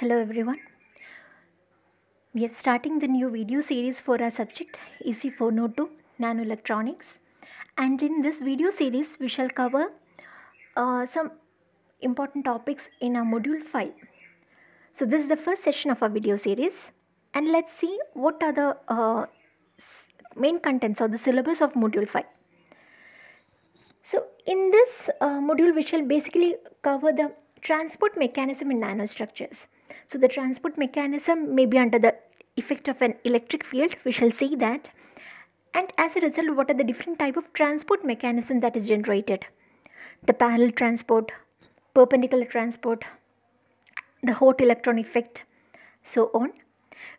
Hello everyone. We are starting the new video series for our subject EC402 Nanoelectronics and in this video series we shall cover uh, some important topics in our module 5. So this is the first session of our video series and let's see what are the uh, main contents or the syllabus of module 5. So in this uh, module, we shall basically cover the transport mechanism in nanostructures. So the transport mechanism may be under the effect of an electric field. We shall see that. And as a result, what are the different type of transport mechanism that is generated? The parallel transport, perpendicular transport, the hot electron effect, so on.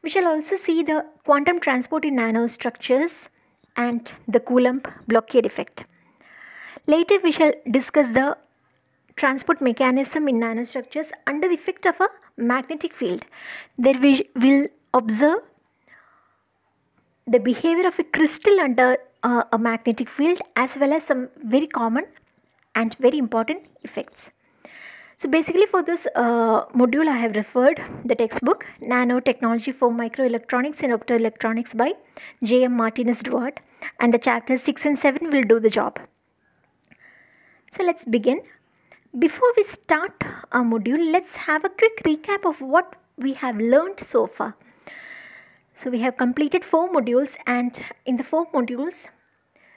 We shall also see the quantum transport in nanostructures and the Coulomb blockade effect. Later, we shall discuss the transport mechanism in nanostructures under the effect of a magnetic field. There we will observe the behavior of a crystal under uh, a magnetic field as well as some very common and very important effects. So basically for this uh, module I have referred the textbook Nanotechnology for Microelectronics and Optoelectronics by J.M. Martinez Duarte and the chapters 6 and 7 will do the job. So let's begin. Before we start our module, let's have a quick recap of what we have learned so far. So we have completed four modules, and in the four modules,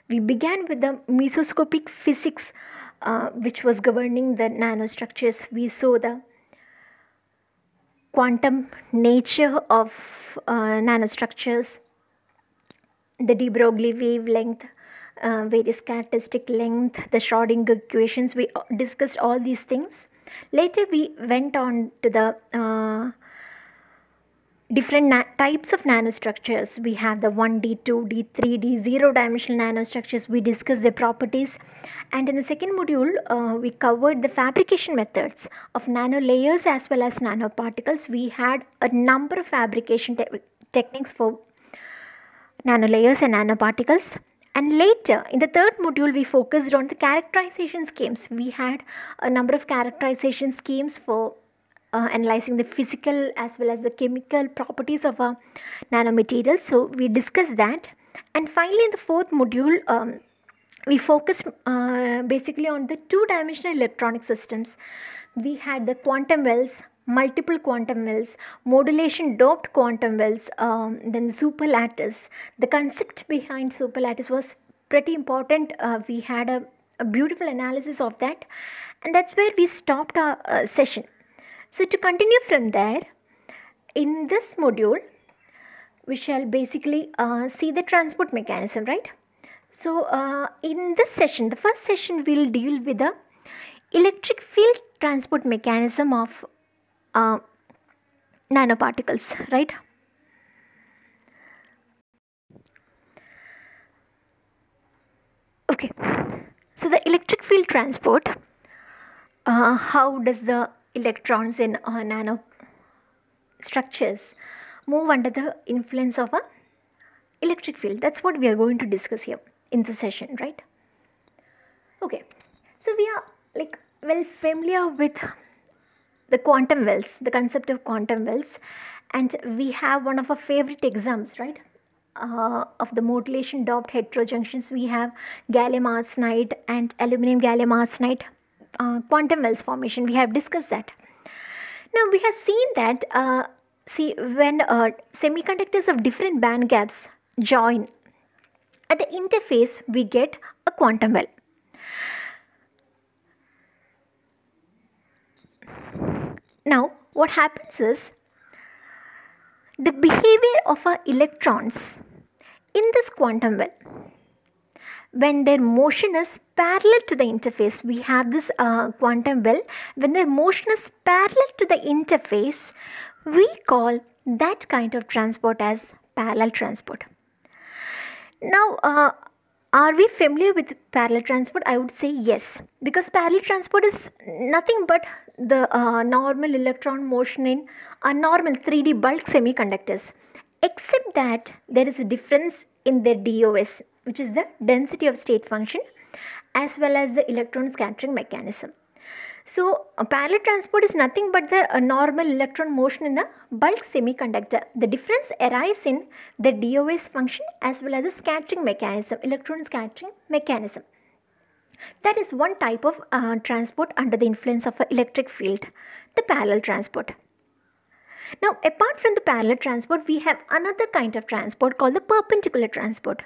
we began with the mesoscopic physics, uh, which was governing the nanostructures. We saw the quantum nature of uh, nanostructures, the de Broglie wavelength, uh, various characteristic length, the Schrodinger equations. We discussed all these things. Later, we went on to the uh, different types of nanostructures. We have the 1D, 2D, 3D, zero dimensional nanostructures. We discussed their properties. And in the second module, uh, we covered the fabrication methods of nano layers as well as nanoparticles. We had a number of fabrication te- techniques for nanolayers and nanoparticles. And later, in the third module, we focused on the characterization schemes. We had a number of characterization schemes for uh, analyzing the physical as well as the chemical properties of a nanomaterial. So, we discussed that. And finally, in the fourth module, um, we focused uh, basically on the two dimensional electronic systems. We had the quantum wells, multiple quantum wells, modulation doped quantum wells, um, then the superlattice. The concept behind superlattice was pretty important. Uh, we had a, a, beautiful analysis of that, and that's where we stopped our uh, session. So, to continue from there, in this module, we shall basically uh, see the transport mechanism, right? So, uh, in this session, the first session will deal with the electric field transport mechanism of uh, nanoparticles, right? Okay, so the electric field transport, uh, how does the electrons in uh, nano structures move under the influence of a electric field? That's what we are going to discuss here in the session, right? Okay, so we are like well familiar with the quantum wells, the concept of quantum wells, and we have one of our favorite exams, right? Uh, of the modulation doped heterojunctions, we have gallium arsenide and aluminum gallium arsenide uh, quantum wells formation. We have discussed that. Now we have seen that. Uh, see, when uh, semiconductors of different band gaps join at the interface, we get a quantum well. Now, what happens is the behavior of our electrons in this quantum well when their motion is parallel to the interface we have this uh, quantum well when their motion is parallel to the interface we call that kind of transport as parallel transport. Now uh, are we familiar with parallel transport? I would say yes, because parallel transport is nothing but the uh, normal electron motion in a normal 3D bulk semiconductors, except that there is a difference in their DOS, which is the density of state function, as well as the electron scattering mechanism. So, parallel transport is nothing but the uh, normal electron motion in a bulk semiconductor. The difference arises in the DOS function as well as the scattering mechanism, electron scattering mechanism. That is one type of uh, transport under the influence of an electric field, the parallel transport. Now, apart from the parallel transport, we have another kind of transport called the perpendicular transport,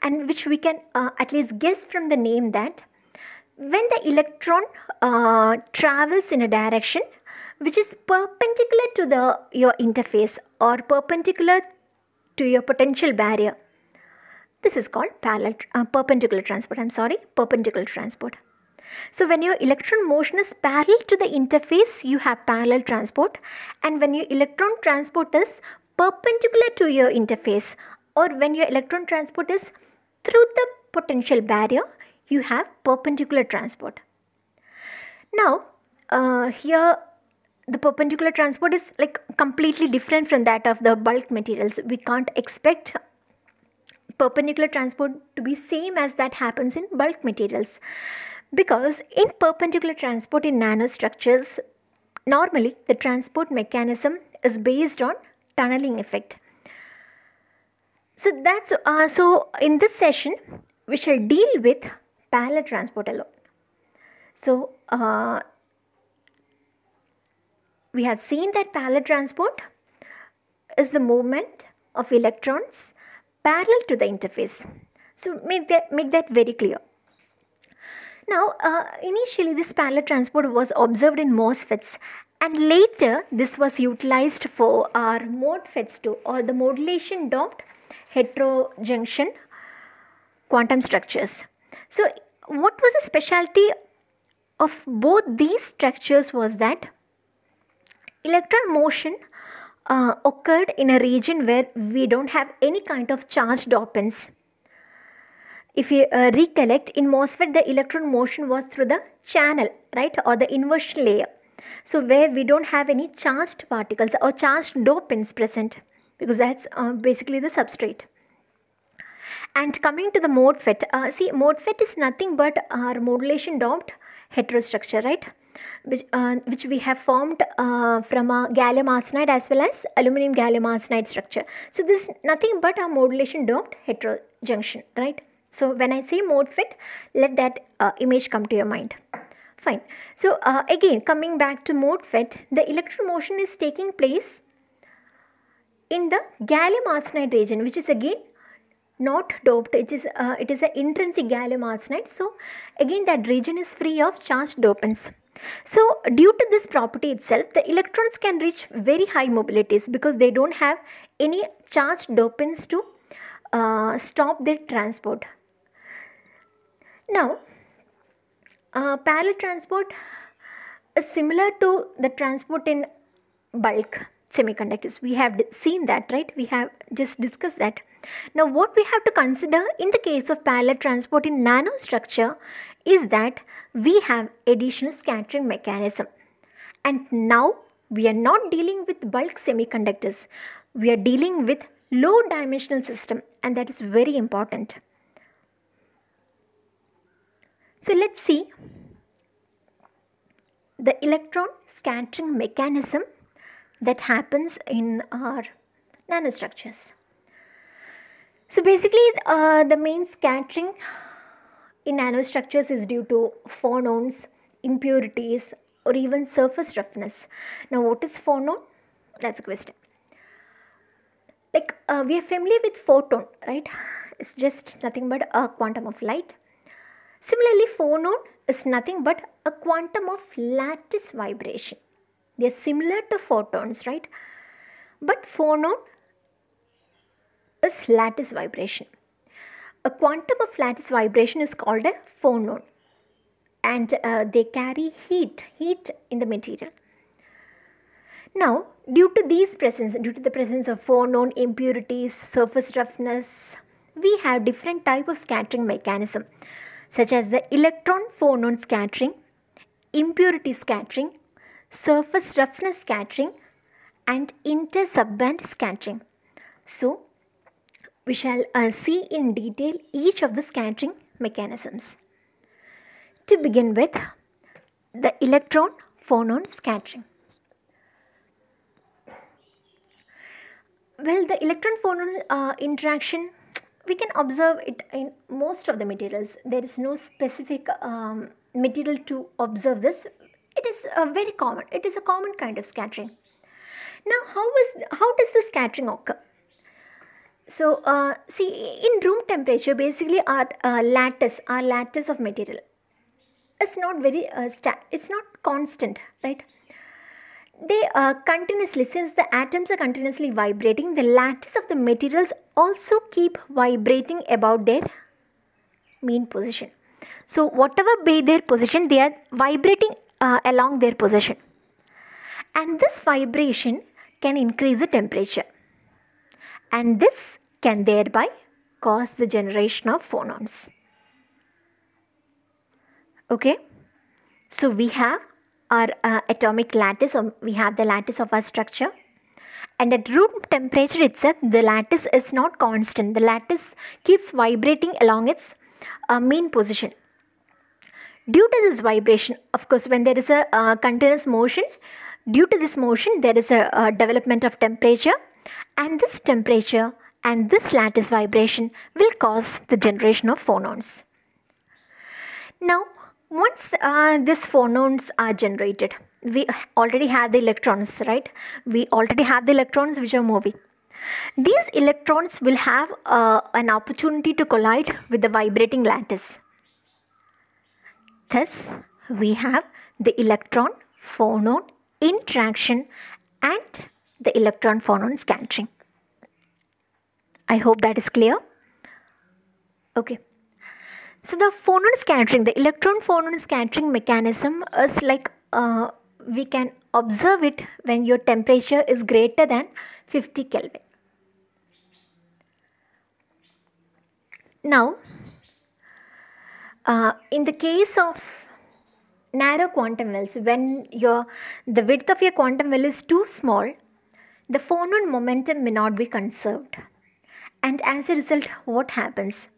and which we can uh, at least guess from the name that when the electron uh, travels in a direction which is perpendicular to the your interface or perpendicular to your potential barrier. This is called parallel uh, perpendicular transport. I'm sorry perpendicular transport. So when your electron motion is parallel to the interface you have parallel transport. And when your electron transport is perpendicular to your interface or when your electron transport is through the potential barrier you have perpendicular transport. Now, uh, here the perpendicular transport is like completely different from that of the bulk materials. We can't expect perpendicular transport to be same as that happens in bulk materials because in perpendicular transport in nanostructures normally the transport mechanism is based on tunneling effect so that's uh, so in this session we shall deal with parallel transport alone. So, uh, we have seen that parallel transport is the movement of electrons parallel to the interface. So, make that, make that very clear. Now, uh, initially this parallel transport was observed in MOSFETs and later this was utilized for our MODFETs too or the modulation doped heterojunction quantum structures. So, what was the specialty of both these structures was that electron motion uh, occurred in a region where we don't have any kind of charged dopants. If you uh, recollect, in MOSFET, the electron motion was through the channel, right, or the inversion layer. So, where we don't have any charged particles or charged dopants present, because that's uh, basically the substrate. And coming to the MODFET, uh, see MODFET is nothing but our modulation doped heterostructure, right? Which, uh, which we have formed uh, from a gallium arsenide as well as aluminum gallium arsenide structure. So this is nothing but a modulation doped heterojunction, right? So when I say MODFET, let that uh, image come to your mind. Fine. So uh, again, coming back to MODFET, the electron motion is taking place in the gallium arsenide region, which is again not doped it is uh, it is an intrinsic gallium arsenide so again that region is free of charged dopants. So due to this property itself the electrons can reach very high mobilities because they don't have any charged dopants to uh, stop their transport. Now uh, parallel transport is similar to the transport in bulk semiconductors. We have seen that right? We have just discussed that now what we have to consider in the case of parallel transport in nanostructure is that we have additional scattering mechanism. And now we are not dealing with bulk semiconductors. We are dealing with low dimensional system and that is very important. So let's see the electron scattering mechanism that happens in our nanostructures. So basically uh, the main scattering in nanostructures is due to phonons, impurities or even surface roughness. Now what is phonon? That's a question. Like uh, we are familiar with photon, right? It's just nothing but a quantum of light. Similarly, phonon is nothing but a quantum of lattice vibration. They are similar to photons, right? But phonon is lattice vibration. A quantum of lattice vibration is called a phonon and uh, they carry heat, heat in the material. Now, due to these presence, due to the presence of phonon, impurities, surface roughness, we have different type of scattering mechanism such as the electron phonon scattering, impurity scattering, surface roughness scattering and inter-subband scattering. So, we shall uh, see in detail each of the scattering mechanisms. To begin with, the electron phonon scattering. Well, the electron phonon uh, interaction, we can observe it in most of the materials. There is no specific um, material to observe this. It is uh, very common. It is a common kind of scattering. Now, how is how does the scattering occur? So, uh, see, in room temperature, basically our uh, lattice, our lattice of material, is not very uh, It's not constant, right? They are continuously, since the atoms are continuously vibrating, the lattice of the materials also keep vibrating about their mean position. So, whatever be their position, they are vibrating uh, along their position, and this vibration can increase the temperature and this can thereby cause the generation of phonons. Okay, so we have our uh, atomic lattice, or we have the lattice of our structure, and at room temperature itself, the lattice is not constant. The lattice keeps vibrating along its uh, mean position. Due to this vibration, of course, when there is a uh, continuous motion, due to this motion, there is a, a development of temperature and this temperature and this lattice vibration will cause the generation of phonons. Now, once uh, these phonons are generated, we already have the electrons, right? We already have the electrons which are moving. These electrons will have uh, an opportunity to collide with the vibrating lattice. Thus, we have the electron phonon interaction and the electron phonon scattering. I hope that is clear. Okay. So the phonon scattering, the electron phonon scattering mechanism is like uh, we can observe it when your temperature is greater than 50 Kelvin. Now, uh, in the case of narrow quantum wells, when your the width of your quantum well is too small, the phonon momentum may not be conserved. And as a result, what happens?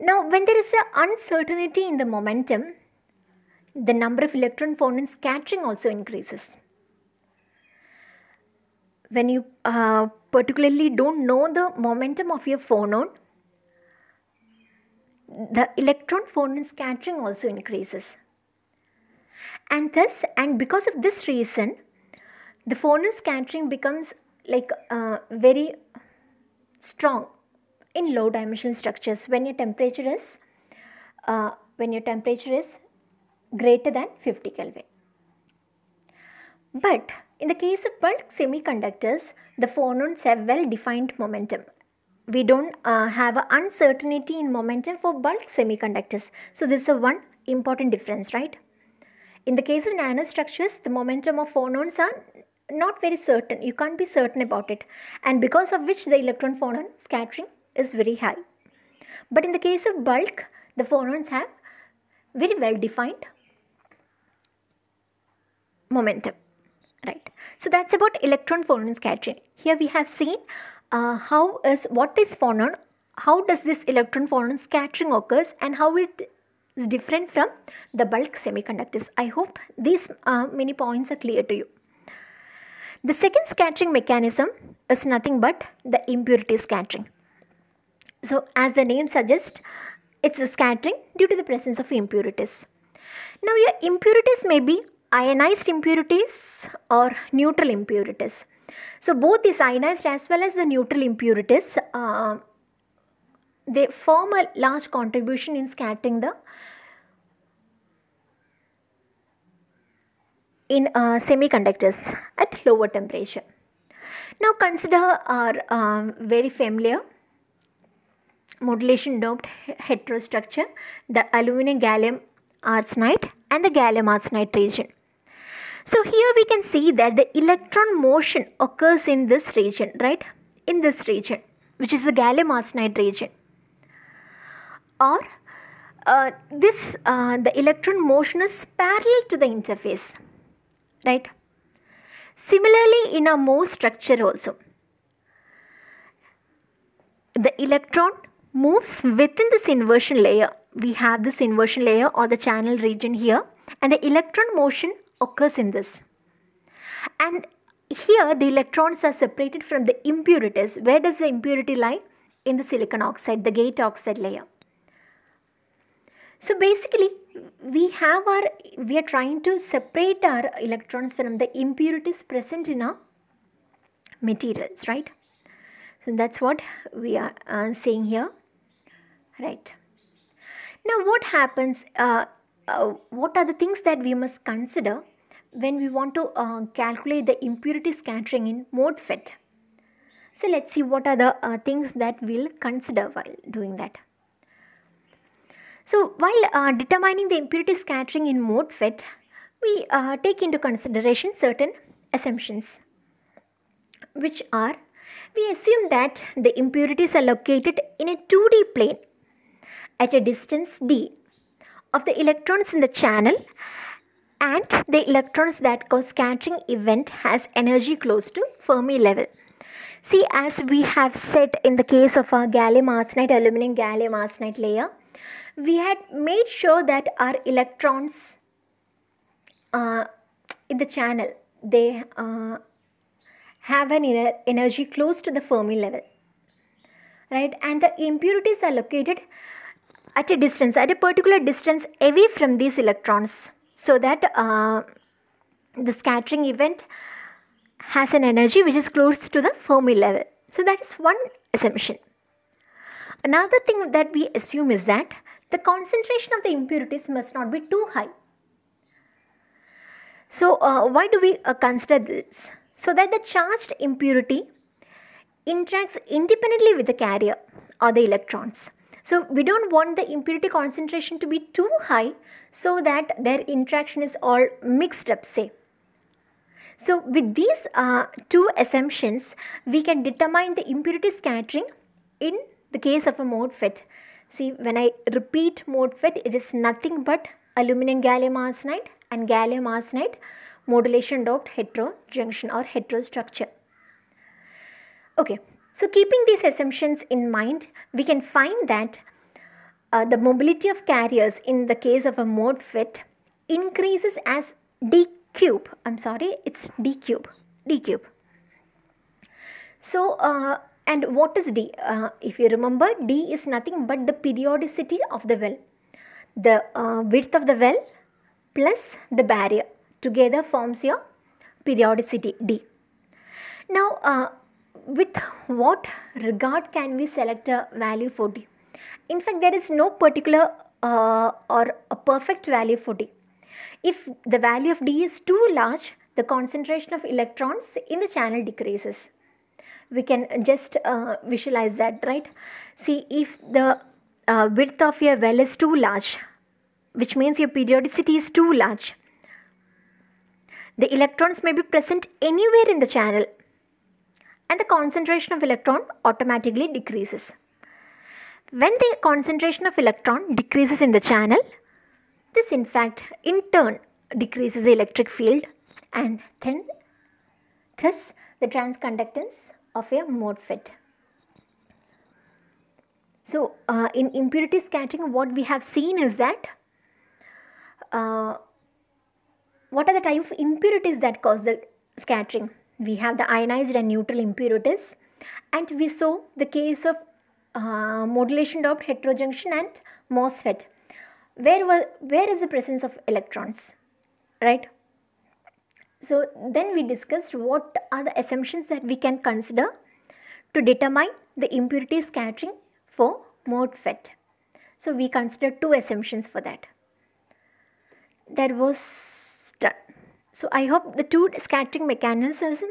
Now, when there is an uncertainty in the momentum, the number of electron phonon scattering also increases. When you uh, particularly don't know the momentum of your phonon, the electron phonon scattering also increases. And thus, and because of this reason, the phonon scattering becomes like uh, very strong in low dimensional structures when your temperature is uh, when your temperature is greater than 50 Kelvin. But in the case of bulk semiconductors, the phonons have well defined momentum. We don't uh, have uncertainty in momentum for bulk semiconductors. So this is one important difference, right? In the case of nanostructures, the momentum of phonons are not very certain. You can't be certain about it. And because of which the electron phonon scattering is very high. But in the case of bulk, the phonons have very well defined momentum. Right. So that's about electron phonon scattering. Here we have seen uh, how is what is phonon, how does this electron phonon scattering occurs and how it is different from the bulk semiconductors. I hope these uh, many points are clear to you. The second scattering mechanism is nothing but the impurity scattering. So as the name suggests, it's a scattering due to the presence of impurities. Now your impurities may be ionized impurities or neutral impurities. So both these ionized as well as the neutral impurities, uh, they form a large contribution in scattering the in uh, semiconductors at lower temperature. Now consider our um, very familiar modulation doped heterostructure, the aluminum gallium arsenide and the gallium arsenide region. So here we can see that the electron motion occurs in this region, right? In this region, which is the gallium arsenide region. Or uh, this, uh, the electron motion is parallel to the interface right similarly in a MOS structure also the electron moves within this inversion layer we have this inversion layer or the channel region here and the electron motion occurs in this. And here the electrons are separated from the impurities. Where does the impurity lie? In the silicon oxide, the gate oxide layer. So basically we have our, we are trying to separate our electrons from the impurities present in our materials, right? So that's what we are uh, saying here, right? Now what happens, uh, uh, what are the things that we must consider when we want to uh, calculate the impurity scattering in MODFET. So let's see what are the uh, things that we'll consider while doing that. So while uh, determining the impurity scattering in MODFET, we uh, take into consideration certain assumptions, which are we assume that the impurities are located in a 2D plane at a distance d of the electrons in the channel and the electrons that cause scattering event has energy close to Fermi level. See as we have said in the case of our gallium arsenide, aluminum gallium arsenide layer, we had made sure that our electrons uh, in the channel they uh, have an energy close to the Fermi level right? And the impurities are located at a distance at a particular distance away from these electrons so that uh, the scattering event has an energy which is close to the Fermi level. So that is one assumption. Another thing that we assume is that the concentration of the impurities must not be too high. So uh, why do we uh, consider this? So that the charged impurity interacts independently with the carrier or the electrons. So we don't want the impurity concentration to be too high so that their interaction is all mixed up say. So with these uh, two assumptions, we can determine the impurity scattering in the case of a MODFET See, when I repeat MODFET, it is nothing but aluminum gallium arsenide and gallium arsenide modulation doped heterojunction or heterostructure. Okay, so keeping these assumptions in mind, we can find that uh, the mobility of carriers in the case of a MODFET increases as d cube. I'm sorry, it's d cube. d cube. So, uh, and what is D? Uh, if you remember, D is nothing but the periodicity of the well. The uh, width of the well plus the barrier together forms your periodicity D. Now, uh, with what regard can we select a value for D? In fact, there is no particular uh, or a perfect value for D. If the value of D is too large, the concentration of electrons in the channel decreases we can just uh, visualize that right? See if the uh, width of your well is too large which means your periodicity is too large the electrons may be present anywhere in the channel and the concentration of electron automatically decreases. When the concentration of electron decreases in the channel this in fact in turn decreases the electric field and then thus the transconductance of a MODFET. So uh, in impurity scattering what we have seen is that uh, what are the type of impurities that cause the scattering? We have the ionized and neutral impurities and we saw the case of uh, modulation doped heterojunction and MOSFET. Where, was, where is the presence of electrons? Right? So then we discussed what are the assumptions that we can consider to determine the impurity scattering for MODFET. So we considered two assumptions for that. That was done. So I hope the two scattering mechanisms,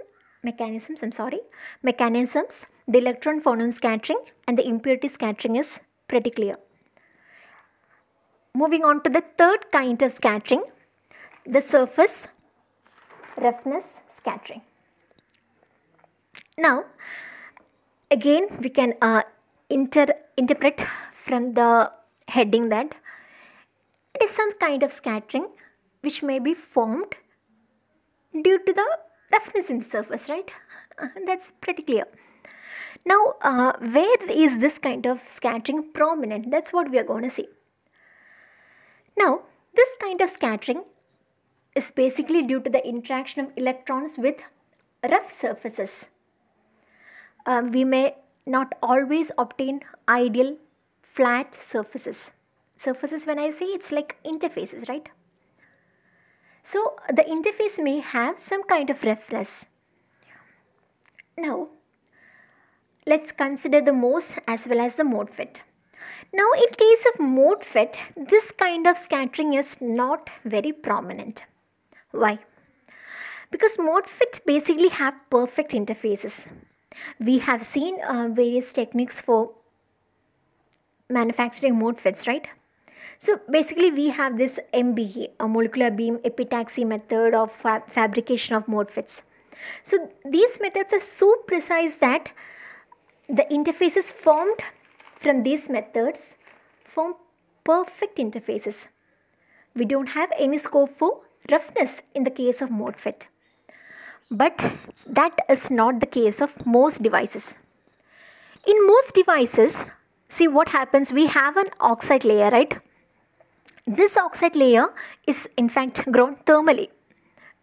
mechanisms, I'm sorry, mechanisms, the electron phonon scattering and the impurity scattering is pretty clear. Moving on to the third kind of scattering, the surface roughness scattering. Now, again we can uh, inter interpret from the heading that it is some kind of scattering which may be formed due to the roughness in the surface, right? That's pretty clear. Now, uh, where is this kind of scattering prominent? That's what we are going to see. Now, This kind of scattering is basically due to the interaction of electrons with rough surfaces. Uh, we may not always obtain ideal flat surfaces. Surfaces, when I say it's like interfaces, right? So the interface may have some kind of roughness. Now, let's consider the MOS as well as the MODFET. Now, in case of MODFET, this kind of scattering is not very prominent. Why? Because MODFET basically have perfect interfaces. We have seen uh, various techniques for manufacturing MODFETs, right? So basically we have this MBE, a molecular beam epitaxy method of fa fabrication of MODFETs. So these methods are so precise that the interfaces formed from these methods form perfect interfaces. We don't have any scope for roughness in the case of mode. But that is not the case of MOS devices. In MOS devices, see what happens, we have an oxide layer, right? This oxide layer is in fact grown thermally.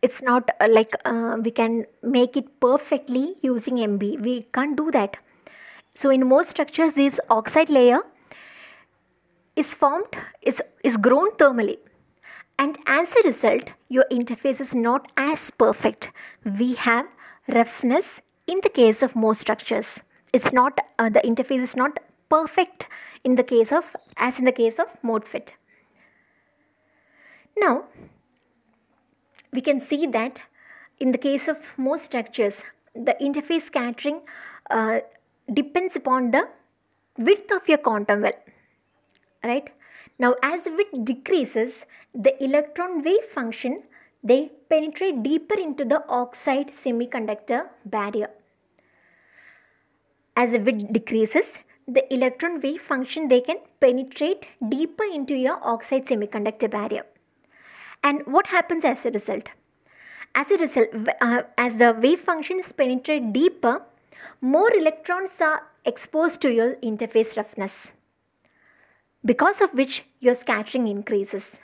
It's not uh, like uh, we can make it perfectly using MBE. We can't do that. So in MOS structures, this oxide layer is formed, is, is grown thermally and as a result your interface is not as perfect. We have roughness in the case of MOS structures. It's not uh, the interface is not perfect in the case of as in the case of MODFET now we can see that in the case of MOS structures the interface scattering uh, depends upon the width of your quantum well right now as the width decreases, the electron wave function, they penetrate deeper into the oxide semiconductor barrier. As the width decreases, the electron wave function, they can penetrate deeper into your oxide semiconductor barrier. And what happens as a result? As a result, uh, as the wave functions penetrate deeper, more electrons are exposed to your interface roughness because of which your scattering increases.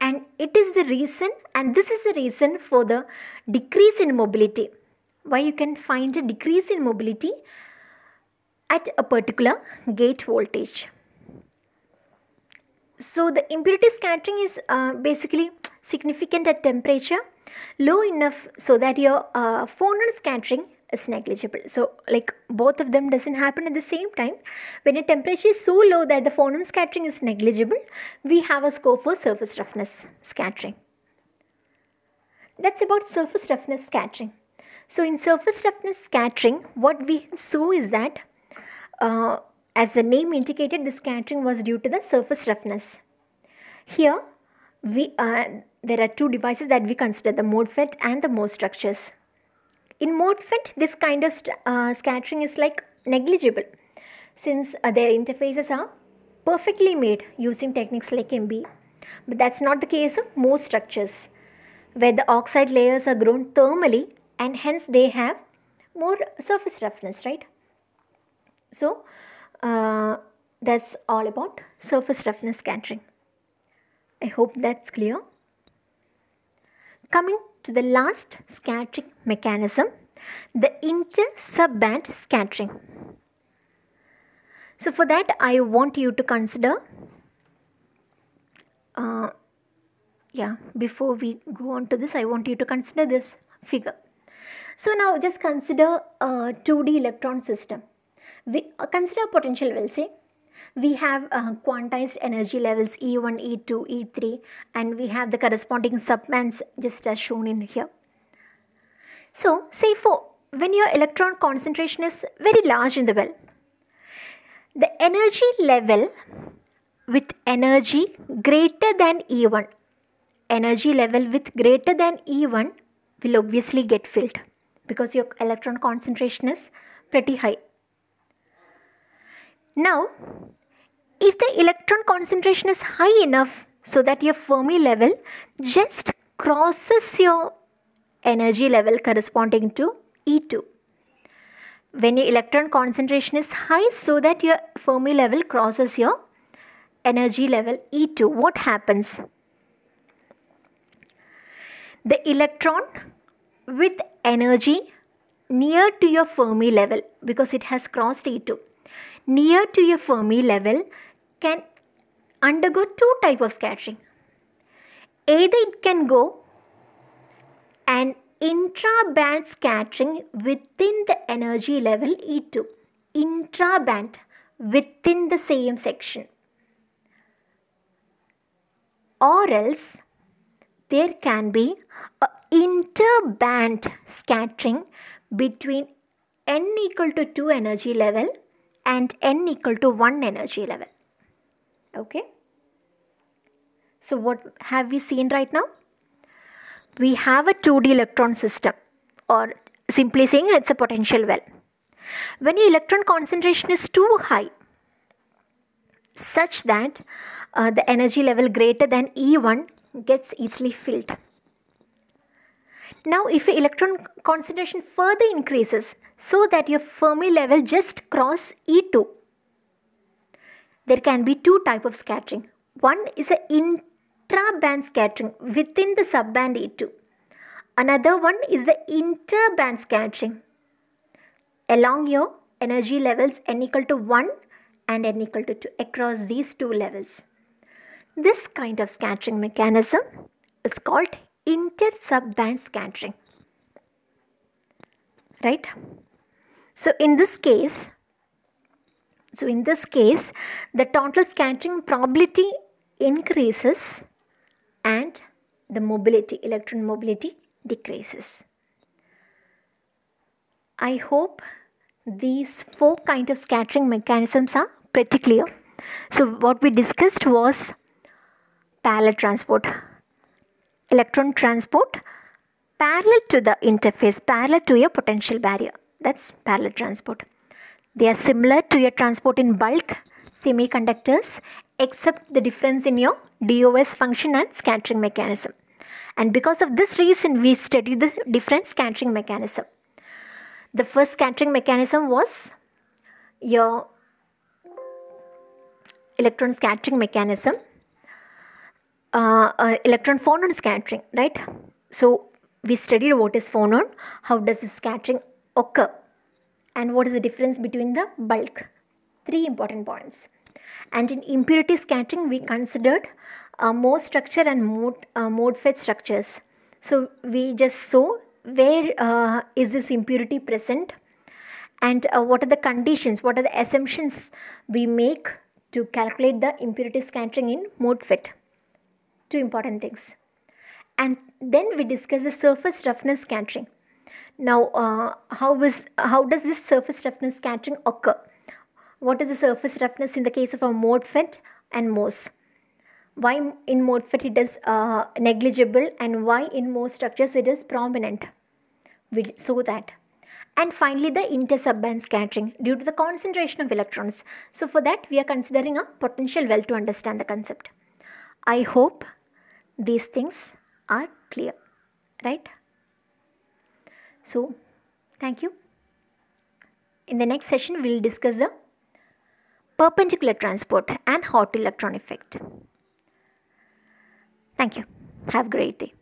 And it is the reason, and this is the reason for the decrease in mobility. Why you can find a decrease in mobility at a particular gate voltage. So the impurity scattering is uh, basically significant at temperature low enough so that your uh, phonon scattering is negligible. So like both of them doesn't happen at the same time. When a temperature is so low that the phonon scattering is negligible, we have a scope for surface roughness scattering. That's about surface roughness scattering. So in surface roughness scattering, what we saw is that uh, as the name indicated, the scattering was due to the surface roughness. Here, we uh, there are two devices that we consider the MODFET and the MOS structures. In MODFET, this kind of uh, scattering is like negligible since uh, their interfaces are perfectly made using techniques like MBE. But that's not the case of MOS structures where the oxide layers are grown thermally and hence they have more surface roughness, right? So, uh, that's all about surface roughness scattering. I hope that's clear. Coming to the last scattering mechanism, the inter-subband scattering. So for that I want you to consider, uh, yeah, before we go on to this, I want you to consider this figure. So now just consider a 2D electron system. We uh, consider potential will say we have uh, quantized energy levels E1, E2, E3 and we have the corresponding subbands just as shown in here. So say for when your electron concentration is very large in the well, the energy level with energy greater than E1, energy level with greater than E1 will obviously get filled because your electron concentration is pretty high. Now, if the electron concentration is high enough so that your Fermi level just crosses your energy level corresponding to E2. When your electron concentration is high so that your Fermi level crosses your energy level E2, what happens? The electron with energy near to your Fermi level because it has crossed E2 near to your Fermi level can undergo two type of scattering. Either it can go an intra-band scattering within the energy level E2. Intra-band within the same section. Or else there can be a interband scattering between n equal to 2 energy level and n equal to 1 energy level. Okay. So what have we seen right now? We have a 2D electron system or simply saying it's a potential well. When your electron concentration is too high such that uh, the energy level greater than E1 gets easily filled. Now if electron concentration further increases so that your Fermi level just cross E2, there can be two type of scattering. One is a intra-band scattering within the subband E2. Another one is the interband scattering along your energy levels n equal to 1 and n equal to 2 across these two levels. This kind of scattering mechanism is called inter-subband scattering. Right? So in this case, so in this case, the total scattering probability increases and the mobility, electron mobility decreases. I hope these four kind of scattering mechanisms are pretty clear. So what we discussed was parallel transport, electron transport parallel to the interface, parallel to your potential barrier. That's parallel transport. They are similar to your transport in bulk semiconductors except the difference in your DOS function and scattering mechanism. And because of this reason, we study the different scattering mechanism. The first scattering mechanism was your electron scattering mechanism, uh, uh, electron phonon scattering, right? So we studied what is phonon, how does the scattering occur, and what is the difference between the bulk. Three important points. And in impurity scattering, we considered uh, MOS structure and mode, uh, MODFET structures. So we just saw where uh, is this impurity present and uh, what are the conditions, what are the assumptions we make to calculate the impurity scattering in MODFET Two important things. And then we discuss the surface roughness scattering. Now, uh, how, is, how does this surface roughness scattering occur? What is the surface roughness in the case of a MODFET and MOS? Why in MODFET it is uh, negligible and why in MOS structures it is prominent? We'll show that. And finally, the inter-subband scattering due to the concentration of electrons. So for that, we are considering a potential well to understand the concept. I hope these things are clear, right? So, thank you. In the next session, we will discuss the perpendicular transport and hot electron effect. Thank you. Have a great day.